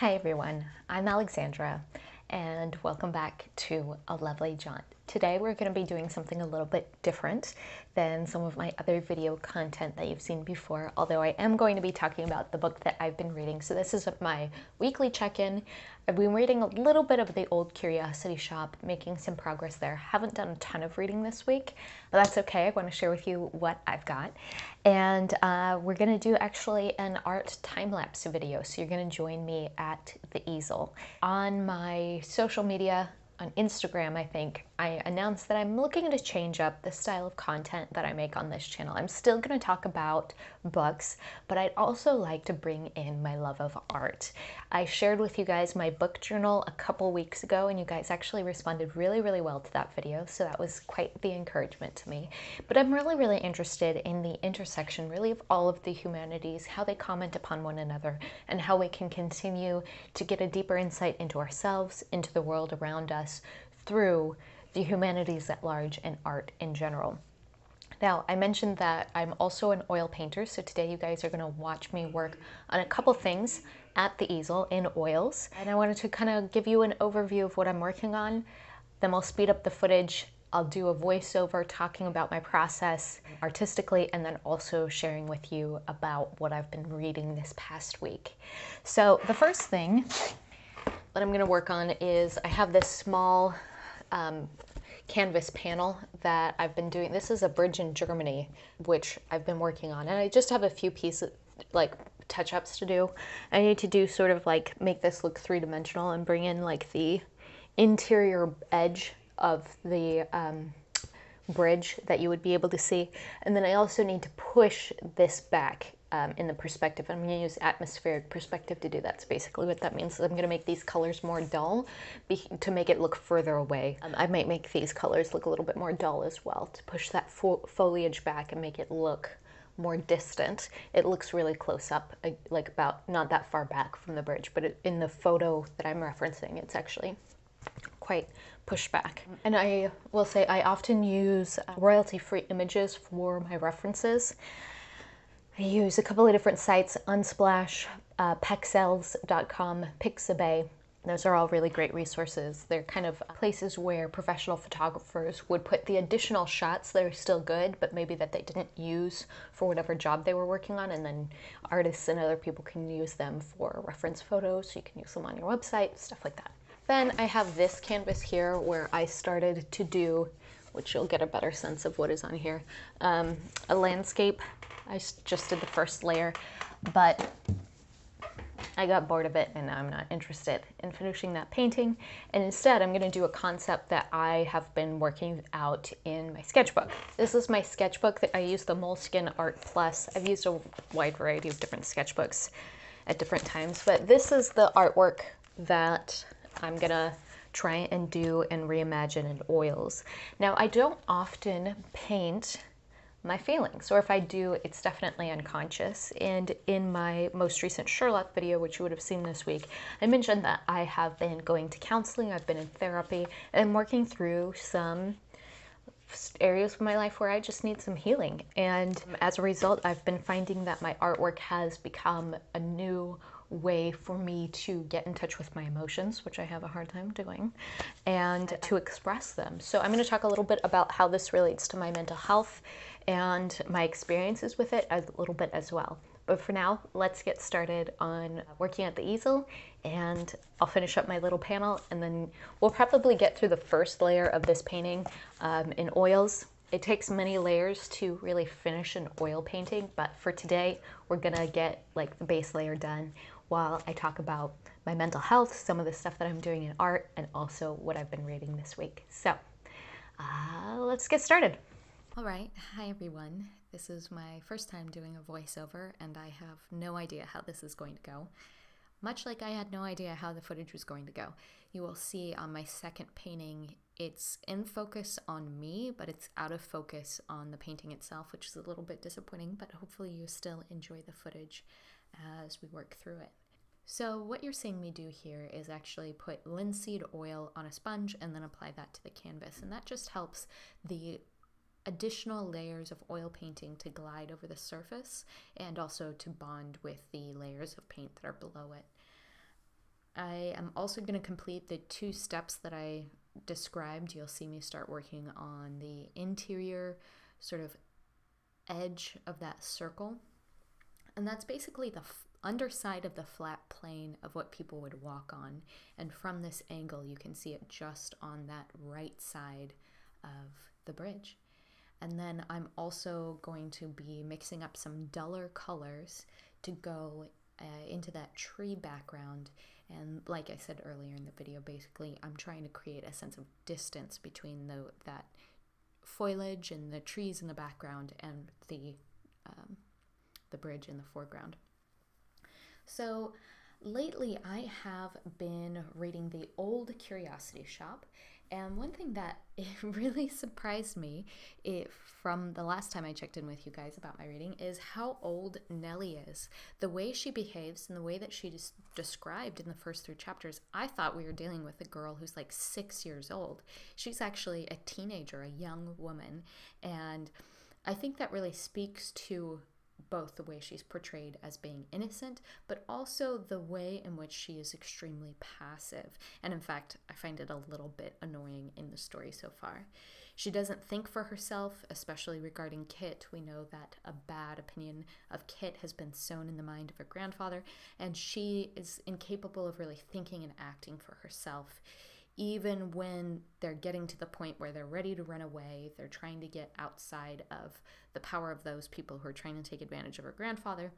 Hi everyone, I'm Alexandra and welcome back to A Lovely Jaunt. Today we're going to be doing something a little bit different than some of my other video content that you've seen before, although I am going to be talking about the book that I've been reading. So this is my weekly check-in. I've been reading a little bit of the Old Curiosity Shop, making some progress there. Haven't done a ton of reading this week, but that's okay. I want to share with you what I've got. And uh, we're going to do actually an art time-lapse video. So you're going to join me at the easel. On my social media, on Instagram, I think, I announced that I'm looking to change up the style of content that I make on this channel. I'm still going to talk about books, but I'd also like to bring in my love of art. I shared with you guys my book journal a couple weeks ago, and you guys actually responded really, really well to that video, so that was quite the encouragement to me. But I'm really, really interested in the intersection, really, of all of the humanities, how they comment upon one another, and how we can continue to get a deeper insight into ourselves, into the world around us, through the humanities at large and art in general. Now, I mentioned that I'm also an oil painter, so today you guys are going to watch me work on a couple things at the easel in oils. And I wanted to kind of give you an overview of what I'm working on. Then I'll speed up the footage. I'll do a voiceover talking about my process artistically and then also sharing with you about what I've been reading this past week. So the first thing that I'm going to work on is I have this small um, canvas panel that I've been doing. This is a bridge in Germany, which I've been working on. And I just have a few pieces, like touch-ups to do. I need to do sort of like make this look three-dimensional and bring in like the interior edge of the um, bridge that you would be able to see. And then I also need to push this back um, in the perspective. I'm going to use atmospheric perspective to do that. So basically what that means is I'm going to make these colors more dull to make it look further away. Um, I might make these colors look a little bit more dull as well to push that fo foliage back and make it look more distant. It looks really close up, like about not that far back from the bridge, but it, in the photo that I'm referencing, it's actually quite pushed back. And I will say I often use uh, royalty-free images for my references. I use a couple of different sites, Unsplash, uh, Pexels.com, Pixabay. Those are all really great resources. They're kind of places where professional photographers would put the additional shots that are still good, but maybe that they didn't use for whatever job they were working on, and then artists and other people can use them for reference photos, so you can use them on your website, stuff like that. Then I have this canvas here where I started to do, which you'll get a better sense of what is on here, um, a landscape I just did the first layer, but I got bored of it and I'm not interested in finishing that painting. And instead, I'm gonna do a concept that I have been working out in my sketchbook. This is my sketchbook that I use the Moleskine Art Plus. I've used a wide variety of different sketchbooks at different times, but this is the artwork that I'm gonna try and do and reimagine in oils. Now, I don't often paint my feelings, or if I do, it's definitely unconscious. And in my most recent Sherlock video, which you would have seen this week, I mentioned that I have been going to counseling, I've been in therapy, and I'm working through some areas of my life where I just need some healing. And as a result, I've been finding that my artwork has become a new way for me to get in touch with my emotions, which I have a hard time doing, and to express them. So I'm going to talk a little bit about how this relates to my mental health and my experiences with it a little bit as well. But for now, let's get started on working at the easel and I'll finish up my little panel and then we'll probably get through the first layer of this painting um, in oils. It takes many layers to really finish an oil painting, but for today, we're gonna get like the base layer done while I talk about my mental health, some of the stuff that I'm doing in art, and also what I've been reading this week. So uh, let's get started. All right, hi everyone. This is my first time doing a voiceover, and I have no idea how this is going to go. Much like I had no idea how the footage was going to go. You will see on my second painting, it's in focus on me, but it's out of focus on the painting itself, which is a little bit disappointing, but hopefully you still enjoy the footage as we work through it. So what you're seeing me do here is actually put linseed oil on a sponge and then apply that to the canvas. And that just helps the additional layers of oil painting to glide over the surface and also to bond with the layers of paint that are below it. I am also going to complete the two steps that I described. You'll see me start working on the interior sort of edge of that circle. And that's basically the underside of the flat plane of what people would walk on. And from this angle, you can see it just on that right side of the bridge. And then I'm also going to be mixing up some duller colors to go uh, into that tree background. And like I said earlier in the video, basically, I'm trying to create a sense of distance between the that foliage and the trees in the background and the um, the bridge in the foreground. So lately, I have been reading the Old Curiosity Shop, and one thing that it really surprised me it, from the last time I checked in with you guys about my reading is how old Nellie is. The way she behaves and the way that she is described in the first three chapters, I thought we were dealing with a girl who's like six years old. She's actually a teenager, a young woman. And I think that really speaks to both the way she's portrayed as being innocent, but also the way in which she is extremely passive. And in fact, I find it a little bit annoying in the story so far. She doesn't think for herself, especially regarding Kit. We know that a bad opinion of Kit has been sown in the mind of her grandfather, and she is incapable of really thinking and acting for herself even when they're getting to the point where they're ready to run away, they're trying to get outside of the power of those people who are trying to take advantage of her grandfather.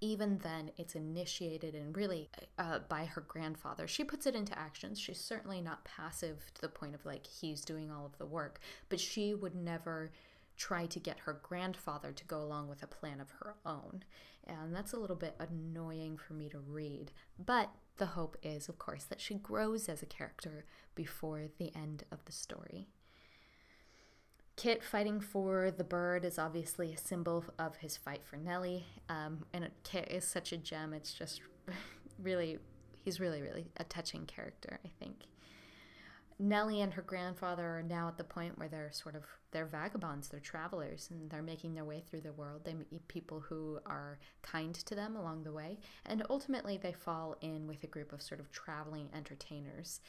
Even then, it's initiated and really uh, by her grandfather. She puts it into actions. She's certainly not passive to the point of like he's doing all of the work, but she would never try to get her grandfather to go along with a plan of her own. And that's a little bit annoying for me to read. But the hope is, of course, that she grows as a character before the end of the story. Kit fighting for the bird is obviously a symbol of his fight for Nellie. Um, and Kit is such a gem. It's just really, he's really, really a touching character, I think. Nellie and her grandfather are now at the point where they're sort of they're vagabonds, they're travelers, and they're making their way through the world. They meet people who are kind to them along the way, and ultimately they fall in with a group of sort of traveling entertainers.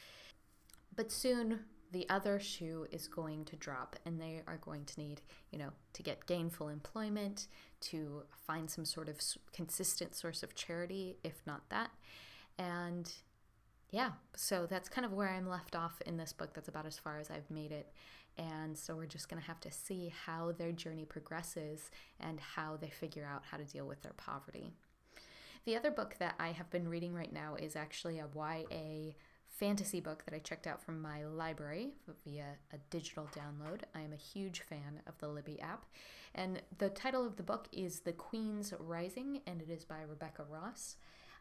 But soon the other shoe is going to drop, and they are going to need, you know, to get gainful employment, to find some sort of consistent source of charity, if not that. And yeah, so that's kind of where I'm left off in this book. That's about as far as I've made it. And so we're just going to have to see how their journey progresses and how they figure out how to deal with their poverty. The other book that I have been reading right now is actually a YA fantasy book that I checked out from my library via a digital download. I am a huge fan of the Libby app. And the title of the book is The Queen's Rising, and it is by Rebecca Ross.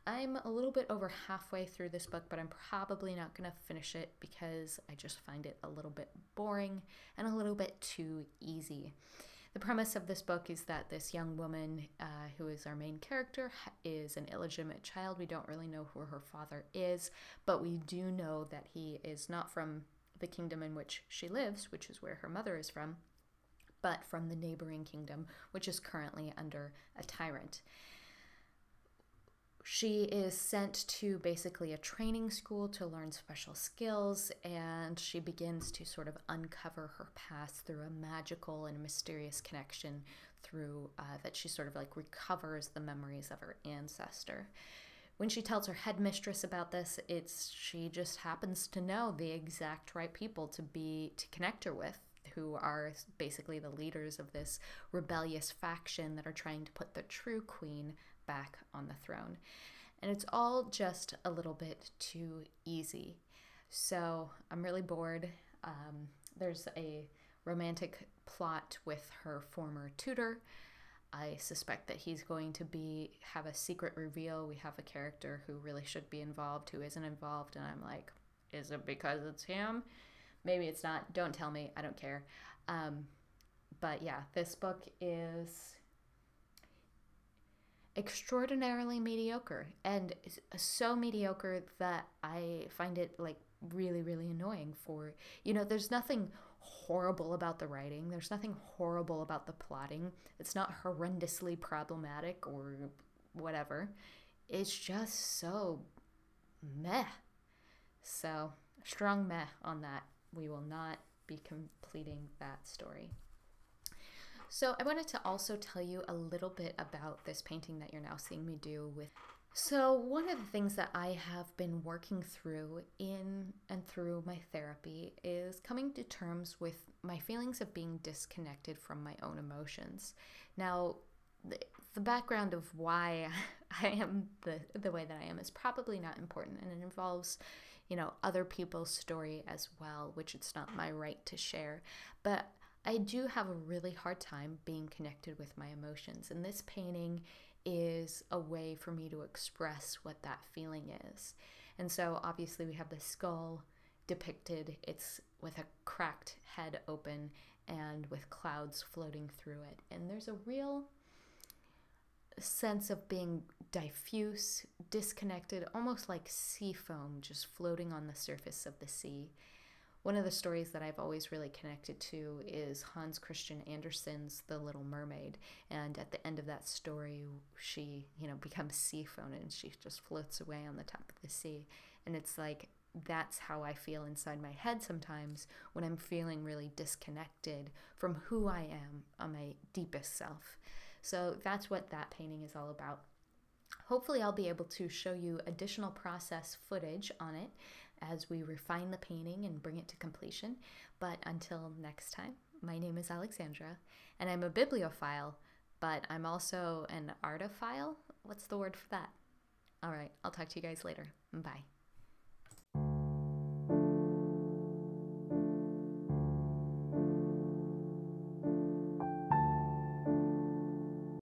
I'm a little bit over halfway through this book, but I'm probably not going to finish it because I just find it a little bit boring and a little bit too easy. The premise of this book is that this young woman, uh, who is our main character, is an illegitimate child. We don't really know who her father is, but we do know that he is not from the kingdom in which she lives, which is where her mother is from, but from the neighboring kingdom, which is currently under a tyrant she is sent to basically a training school to learn special skills, and she begins to sort of uncover her past through a magical and mysterious connection through uh, that she sort of like recovers the memories of her ancestor. When she tells her headmistress about this, it's she just happens to know the exact right people to be to connect her with who are basically the leaders of this rebellious faction that are trying to put the true queen back on the throne. And it's all just a little bit too easy. So I'm really bored. Um, there's a romantic plot with her former tutor. I suspect that he's going to be have a secret reveal. We have a character who really should be involved who isn't involved, and I'm like, is it because it's him? Maybe it's not. Don't tell me. I don't care. Um, but yeah, this book is extraordinarily mediocre and so mediocre that I find it like really, really annoying for, you know, there's nothing horrible about the writing, there's nothing horrible about the plotting, it's not horrendously problematic or whatever. It's just so meh. So, strong meh on that. We will not be completing that story. So, I wanted to also tell you a little bit about this painting that you're now seeing me do with. So, one of the things that I have been working through in and through my therapy is coming to terms with my feelings of being disconnected from my own emotions. Now, the, the background of why I am the, the way that I am is probably not important, and it involves you know, other people's story as well, which it's not my right to share. But I do have a really hard time being connected with my emotions, and this painting is a way for me to express what that feeling is. And so, obviously, we have the skull depicted, it's with a cracked head open and with clouds floating through it. And there's a real sense of being diffuse, disconnected, almost like sea foam just floating on the surface of the sea. One of the stories that I've always really connected to is Hans Christian Andersen's The Little Mermaid. And at the end of that story, she, you know, becomes sea foam and she just floats away on the top of the sea. And it's like that's how I feel inside my head sometimes when I'm feeling really disconnected from who I am on my deepest self. So that's what that painting is all about. Hopefully, I'll be able to show you additional process footage on it as we refine the painting and bring it to completion. But until next time, my name is Alexandra, and I'm a bibliophile, but I'm also an artophile. What's the word for that? All right, I'll talk to you guys later. Bye.